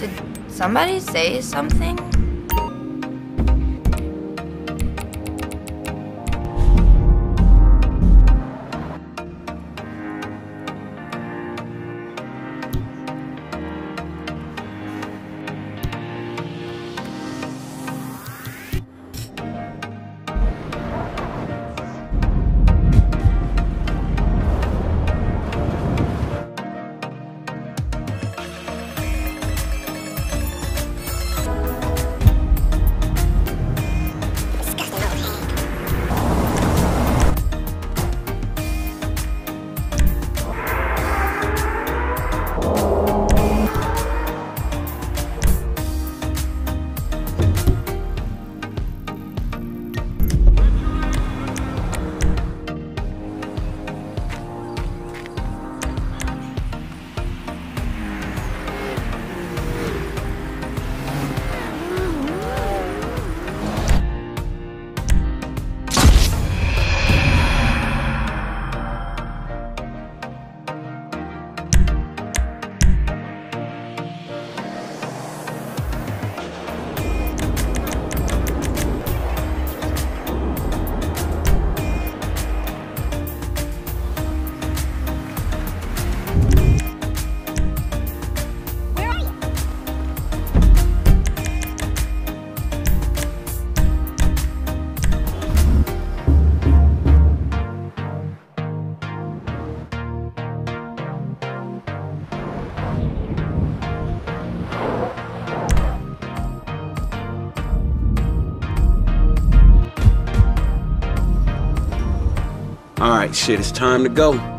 Did somebody say something? All right, shit, it's time to go.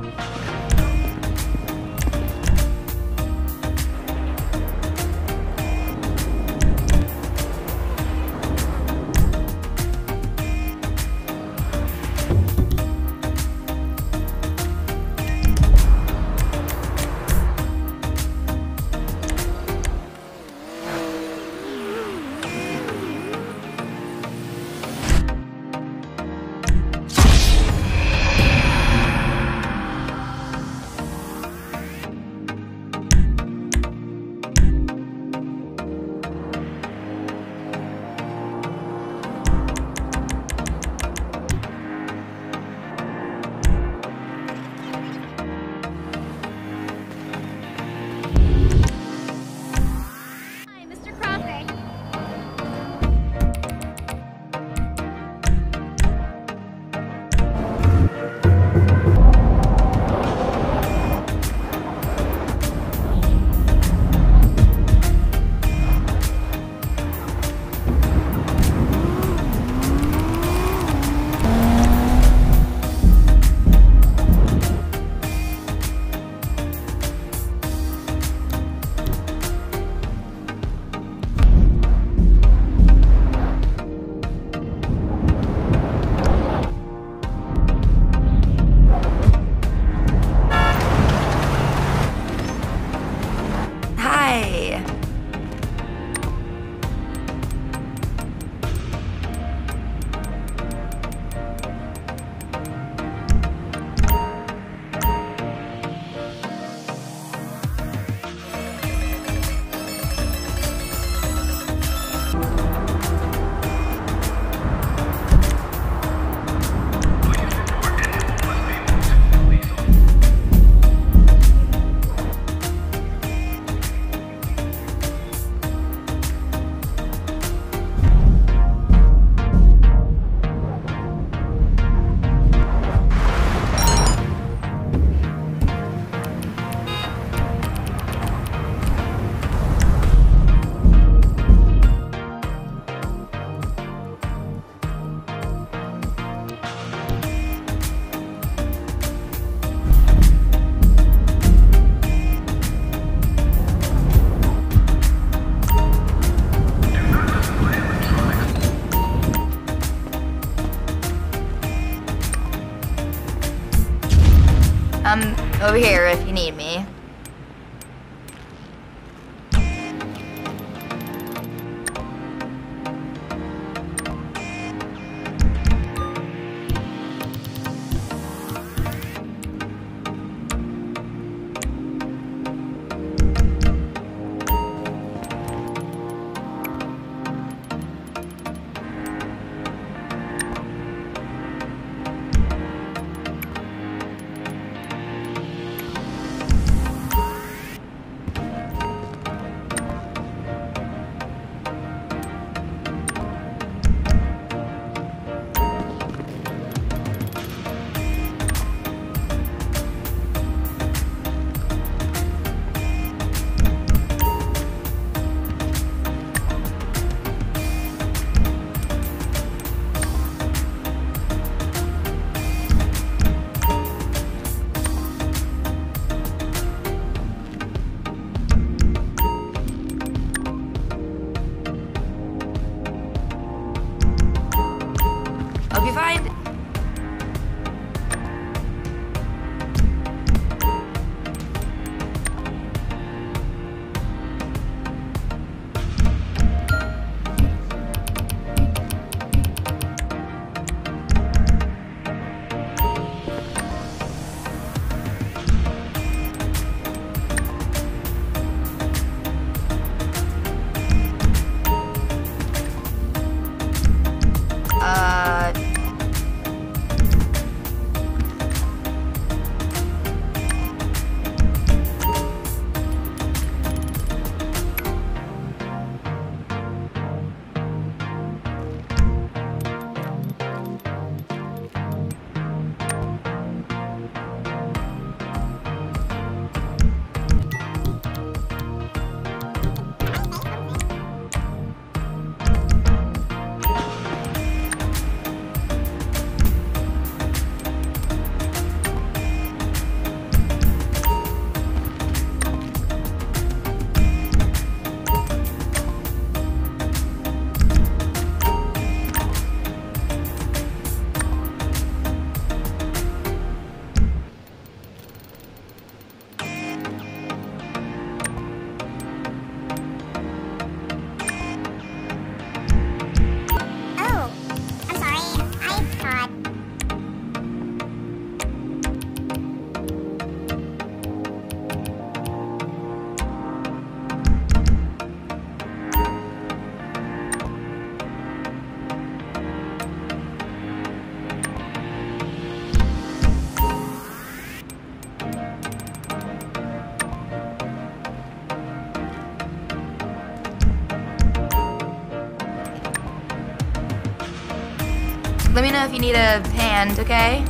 Let me know if you need a hand, okay?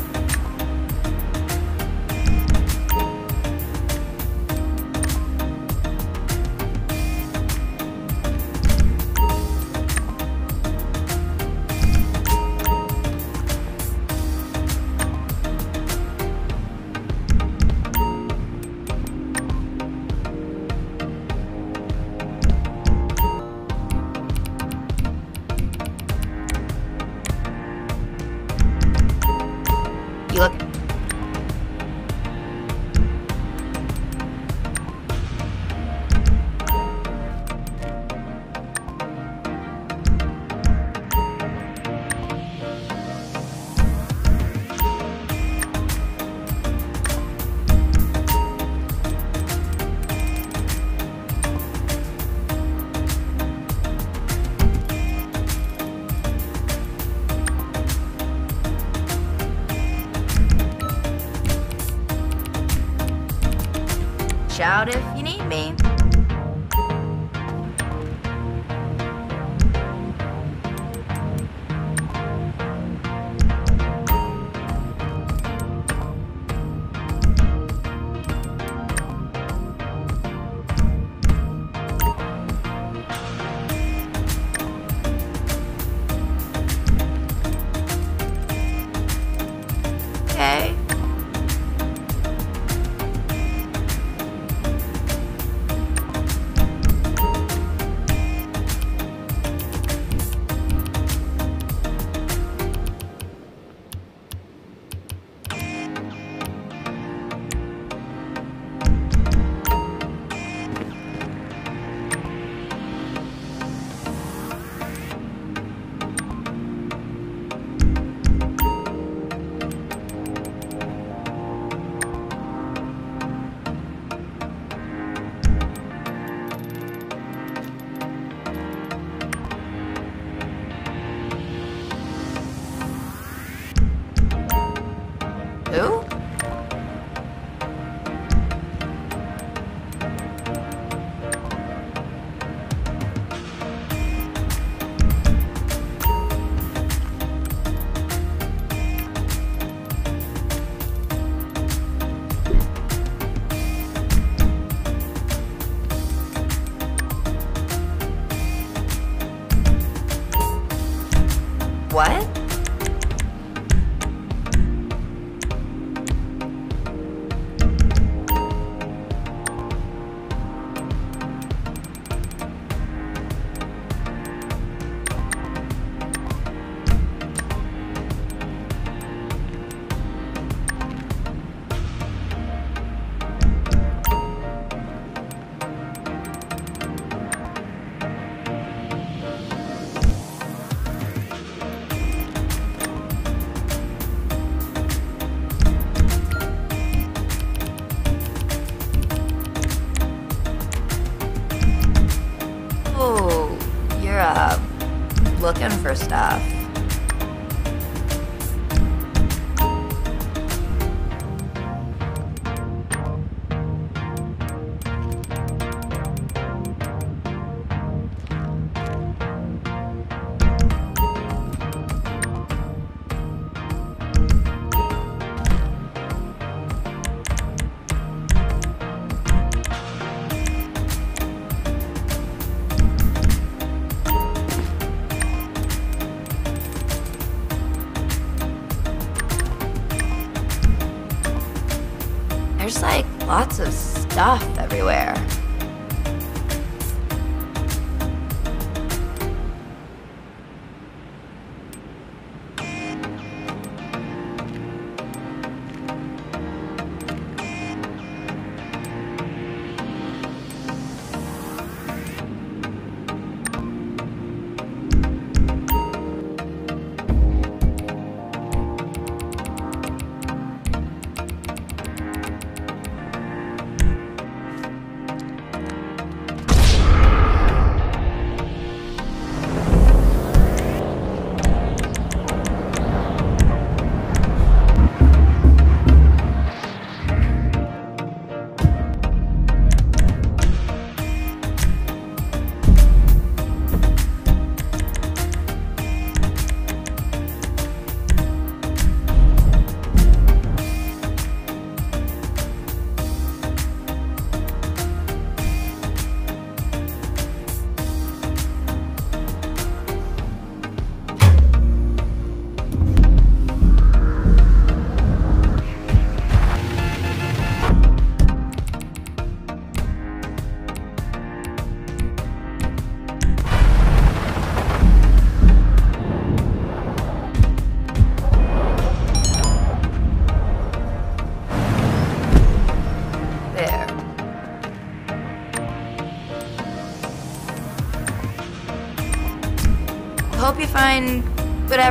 Shout if you need me. Who? Looking for stuff. There's like lots of stuff everywhere.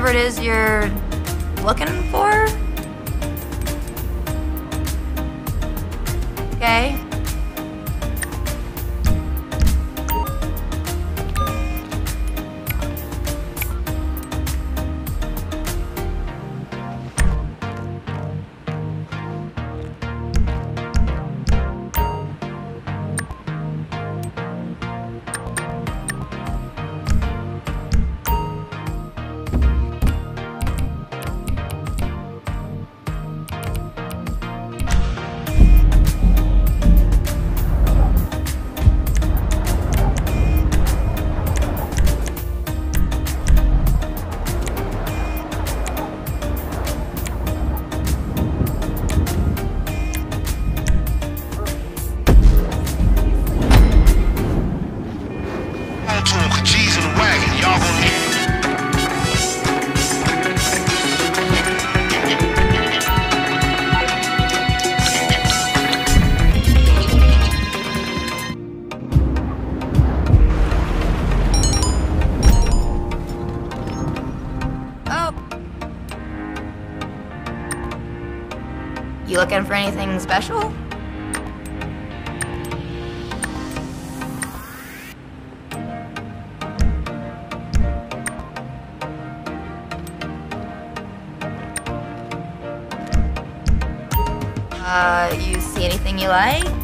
whatever it is you're looking for. Okay? You looking for anything special? Uh, you see anything you like?